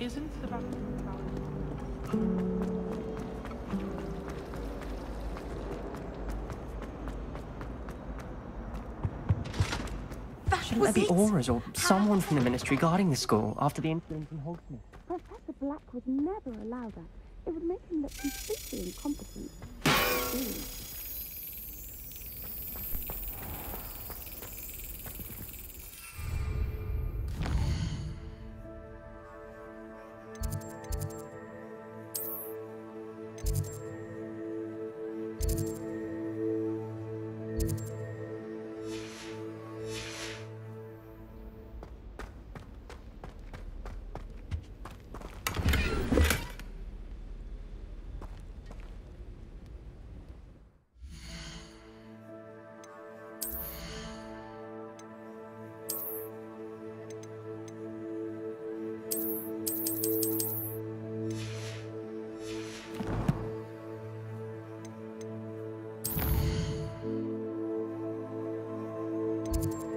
Isn't the bathroom crowded? That Shouldn't was there be it. Aurors or someone from the ministry guarding the school after the incident in Hogsmeade? Professor Black would never allow that. It would make him look completely incompetent. Really.